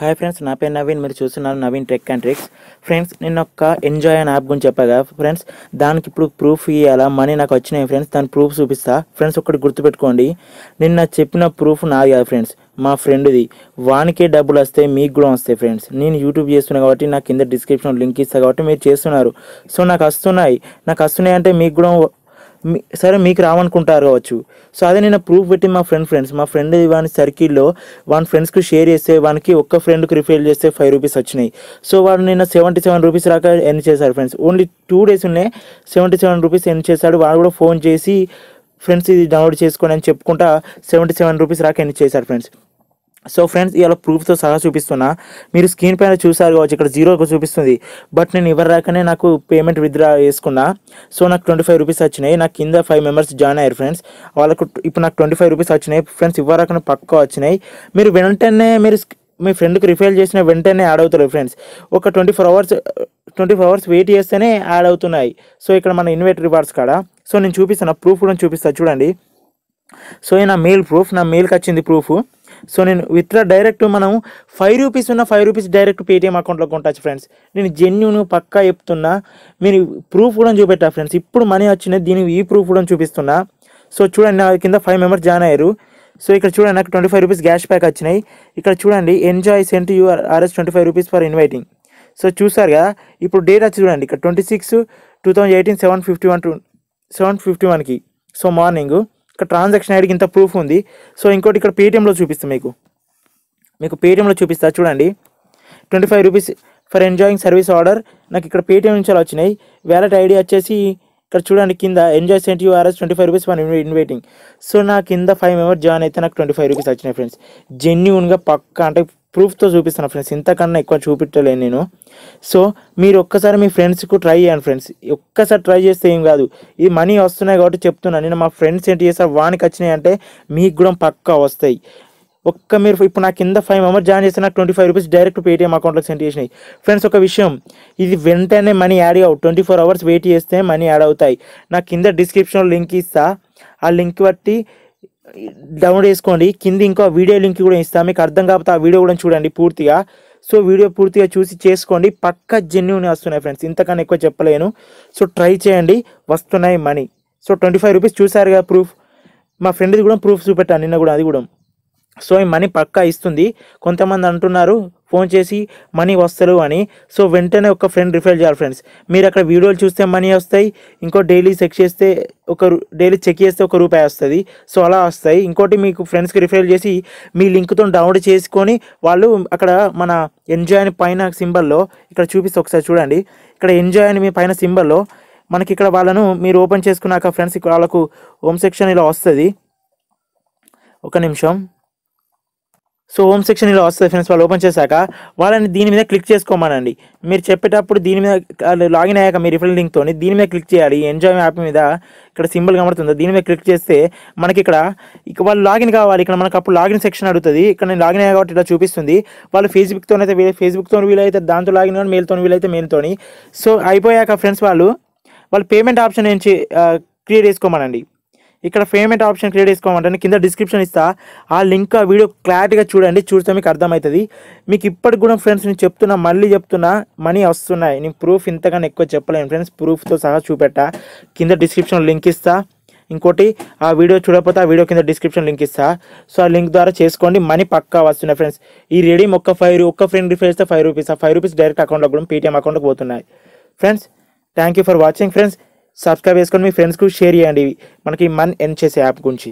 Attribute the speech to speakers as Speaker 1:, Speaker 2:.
Speaker 1: Hi friends నా పేరు నవీన్. మీరు చూస్తున్నారు Naveen tech and tricks friends నేను ఒక ఎంజాయ్ అనే యాప్ గురించి చెప్పగా. ఫ్రెండ్స్ దానికి ఇప్పుడు ప్రూఫ్ ఇవ్వాలా మనీ నాకు వచ్చినాయి ఫ్రెండ్స్ దాని ప్రూఫ్ చూపిస్తా. ఫ్రెండ్స్ ఒకటి గుర్తుపెట్టుకోండి. నిన్న చెప్పిన ప్రూఫ్ నాది కాదు ఫ్రెండ్స్ మా ఫ్రెండ్ది వానికే డబ్బులు వస్తాయి మీకు కూడా వస్తాయి ఫ్రెండ్స్ నేను యూట్యూబ్ చేస్తున్నా కాబట్టి నాకు కింద డిస్క్రిప్షన్ లింక్ ఇస్తా కాబట్టి మీరు చేస్తున్నారు. సో నాకు వస్తున్నాయి. నాకు వస్తున్నాయి అంటే మీకు కూడా సరే మీకు రావనుకుంటారు కావచ్చు. సో అదే నేను ప్రూఫ్ పెట్టి మా ఫ్రెండ్ ఫ్రెండ్స్ మా ఫ్రెండ్ వాని సర్కిల్లో వాని ఫ్రెండ్స్కి షేర్ చేస్తే వానికి ఒక్క ఫ్రెండ్కి రిఫేల్ చేస్తే ఫైవ్ రూపీస్ వచ్చినాయి. సో వాడు నిన్న సెవెంటీ సెవెన్ రూపీస్ రాక ఎన్ చేశారు ఫ్రెండ్స్ ఓన్లీ టూ డేస్ ఉన్నాయి సెవెంటీ సెవెన్ రూపీస్ ఎన్ చేశాడు. వాడు కూడా ఫోన్ చేసి ఫ్రెండ్స్ ఇది డౌన్లోడ్ చేసుకోండి అని చెప్పుకుంటా సెవెంటీ సెవెన్ రూపీస్ రాక ఎన్ చేశారు ఫ్రెండ్స్ సో ఫ్రెండ్స్ ఇలా ప్రూఫ్తో సహా చూపిస్తున్నా. మీరు స్క్రీన్ పైన చూసారు కావచ్చు ఇక్కడ జీరో చూపిస్తుంది. బట్ నేను ఎవరి రాకనే నాకు పేమెంట్ విత్డ్రా చేసుకున్నా. సో నాకు ట్వంటీ ఫైవ్ రూపీస్ వచ్చినాయి. నాకు కింద ఫైవ్ మెంబర్స్ జాయిన్ అయ్యారు ఫ్రెండ్స్ వాళ్ళకు ఇప్పుడు నాకు ట్వంటీ ఫైవ్ రూపీస్ వచ్చినాయి ఫ్రెండ్స్ ఇవ్వరాకనే పక్క వచ్చినాయి. మీరు వెంటనే మీరు మీ ఫ్రెండ్కి రిఫైల్ చేసిన వెంటనే యాడ్ అవుతారు ఫ్రెండ్స్ ఒక twenty four hours twenty four hours wait చేస్తేనే యాడ్ అవుతున్నాయి. సో ఇక్కడ మన ఇన్వెట్ రివార్డ్స్ కాడ. సో నేను చూపిస్తాను ప్రూఫ్ కూడా చూపిస్తాను చూడండి. సో నా మెయిల్ ప్రూఫ్ నా మెయిల్కి వచ్చింది ప్రూఫ్ సో నేను విత్డ్రా డైరెక్ట్ మనం ఫైవ్ రూపీస్ ఉన్న ఫైవ్ రూపీస్ డైరెక్ట్ పేటీఎం అకౌంట్లో కొంటచ్చు ఫ్రెండ్స్ నేను జెన్యున్ పక్కా చెప్తున్నా మీరు ప్రూఫ్ కూడా చూపెట్టా ఫ్రెండ్స్ ఇప్పుడు మనీ వచ్చినాయి దీనికి ఈ ప్రూఫ్ కూడా చూపిస్తున్నా. సో చూడండి నా కింద ఫైవ్ మెంబర్స్ జాయిన్ అయ్యారు. సో ఇక్కడ చూడండి నాకు twenty five rupees cash back వచ్చినాయి. ఇక్కడ చూడండి enjoy sent you RS twenty five rupees for inviting so చూసారు కదా ఇప్పుడు డేట్ వచ్చి చూడండి ఇక్కడ twenty six two thousand eighteen seven fifty one two seven fifty వన్కి సో మార్నింగ్ ఇక్కడ ట్రాన్సాక్షన్ ఐడికి ఇంత ప్రూఫ్ ఉంది. సో ఇంకోటి ఇక్కడ పేటిఎంలో చూపిస్తాను మీకు. మీకు పేటిఎంలో చూపిస్తా చూడండి. Twenty five rupees for enjoying service order నాకు ఇక్కడ పేటిఎం నుంచి అలా వచ్చినాయి. వ్యాలెట్ ఐడి వచ్చేసి ఇక్కడ చూడండి కింద enjoy sent you RS twenty five rupees one inviting so నా కింద ఫైవ్ మెంబర్ జాయిన్ అయితే నాకు ట్వంటీ ఫైవ్ రూపీస్ వచ్చినాయి ఫ్రెండ్స్ జెన్యున్గా పక్కా అంటే ప్రూఫ్తో చూపిస్తాను ఫ్రెండ్స్ ఇంతకన్నా ఎక్కువ చూపించలేను నేను. సో మీరు ఒక్కసారి మీ ఫ్రెండ్స్కు ట్రై చేయండి ఫ్రెండ్స్ ఒక్కసారి ట్రై చేస్తే ఏం కాదు. ఇది మనీ వస్తున్నాయి కాబట్టి చెప్తున్నాను. నేను మా ఫ్రెండ్స్ ఏంటి చేస్తారు వానికి వచ్చినాయి అంటే మీకు కూడా పక్కా వస్తాయి. ఒక్క మీరు ఇప్పుడు నా కింద ఫైవ్ మెంబర్ జాయిన్ చేస్తే నాకు twenty five rupees direct Paytm అకౌంట్లోకి సెండ్ చేసినాయి. ఫ్రెండ్స్ ఒక విషయం. ఇది వెంటనే మనీ యాడ్ అవు ట్వంటీ ఫోర్ అవర్స్ వెయిట్ చేస్తే మనీ యాడ్ అవుతాయి. నా కింద డిస్క్రిప్షన్లో లింక్ ఇస్తా. ఆ లింక్ బట్టి డౌన్లోడ్ చేసుకోండి. కింద ఇంకో వీడియో లింక్ కూడా ఇస్తా. మీకు అర్థం కాకపోతే ఆ వీడియో కూడా చూడండి పూర్తిగా. సో వీడియో పూర్తిగా చూసి చేసుకోండి. పక్క జెన్యున్ వస్తున్నాయి ఫ్రెండ్స్ ఇంతకన్నా ఎక్కువ చెప్పలేను. సో ట్రై చేయండి. వస్తున్నాయి money so twenty five rupees చూసారు కదా ప్రూఫ్ మా ఫ్రెండ్ది కూడా ప్రూఫ్ చూపెట్టాను. నిన్న కూడా అది కూడా. సో ఈ మనీ పక్కా ఇస్తుంది. కొంతమంది అంటున్నారు ఫోన్ చేసి మనీ వస్తారు అని. సో వెంటనే ఒక ఫ్రెండ్ రిఫర్ చేయాలి ఫ్రెండ్స్. మీరు అక్కడ వీడియోలు చూస్తే మనీ వస్తాయి ఇంకో డైలీ చెక్ చేస్తే ఒక డైలీ చెక్ చేస్తే ఒక రూపాయి వస్తుంది. సో అలా వస్తాయి. ఇంకోటి మీకు ఫ్రెండ్స్కి రిఫర్ చేసి మీ లింక్తో డౌన్లోడ్ చేసుకొని వాళ్ళు అక్కడ మన ఎంజాయ్ అని పైన సింబల్లో ఇక్కడ చూపిస్తే ఒకసారి చూడండి. ఇక్కడ ఎంజాయ్ అని మీ పైన సింబల్లో మనకి ఇక్కడ వాళ్ళను మీరు ఓపెన్ చేసుకున్నాక ఫ్రెండ్స్ వాళ్ళకు హోమ్ సెక్షన్ ఇలా వస్తుంది. ఒక నిమిషం. సో హోమ్ సెక్షన్ ఇలా వస్తుంది ఫ్రెండ్స్. వాళ్ళు ఓపెన్ చేశాక వాళ్ళని దీని మీద క్లిక్ చేసుకోమనండి. మీరు చెప్పేటప్పుడు దీని మీద లాగిన్ అయ్యాక మీ రిఫరల్ లింక్తో దీని మీద క్లిక్ చేయాలి. ఎంజాయ్ యాప్ మీద ఇక్కడ సింబల్ కనబడుతుంది. దీని మీద క్లిక్ చేస్తే మనకి ఇక్కడ ఇక వాళ్ళు లాగిన్ కావాలి. ఇక్కడ మనకు అప్పుడు లాగిన్ సెక్షన్ అడుగుతుంది. ఇక్కడ నేను లాగిన్ అయ్యా కాబట్టి ఇలా చూపిస్తుంది. వాళ్ళు ఫేస్బుక్తో అయితే వీళ్ళ ఫేస్బుక్తో వీలైతే దాంతో లాగిన్ కానీ మెయిల్తో వీలైతే మెయిల్తో సో అయిపోయాక ఫ్రెండ్స్ వాళ్ళు వాళ్ళు పేమెంట్ ఆప్షన్ నుంచి క్రియేట్ చేసుకోమనండి. ఇక్కడ పేమెంట్ ఆప్షన్ క్రియేట్ చేసుకోమంటే కింద డిస్క్రిప్షన్ ఇస్తా. ఆ లింక్ ఆ వీడియో క్లారిటీగా చూడండి చూస్తే మీకు అర్థమవుతుంది. మీకు ఇప్పటికి కూడా ఫ్రెండ్స్ నేను చెప్తున్నా మళ్ళీ చెప్తున్నా మనీ వస్తున్నాయి. నేను ప్రూఫ్ ఇంతకన్నా ఎక్కువ చెప్పలేను ఫ్రెండ్స్ ప్రూఫ్తో సహా చూపెట్టా. కింద డిస్క్రిప్షన్ లింక్ ఇస్తా. ఇంకోటి ఆ వీడియో చూడకపోతే ఆ వీడియో కింద డిస్క్రిప్షన్ లింక్ ఇస్తా. సో ఆ లింక్ ద్వారా చేసుకోండి మనీ పక్కా వస్తున్నాయి ఫ్రెండ్స్ ఈ రెడీమ్ ఒక్క ఫైవ్ ఒక్క ఫ్రెండ్ రిఫర్ చేస్తే ఫైవ్ రూపీస్ ఆ ఫైవ్ రూపీస్ డైరెక్ట్ అకౌంట్లో కూడా పేటీఎం అకౌంట్కి పోతున్నాయి. Friends thank you for watching friends subscribe చేసుకొని మీ ఫ్రెండ్స్కు షేర్ చేయండి. మనకి మన్ ఎన్ చేసే యాప్ గురించి.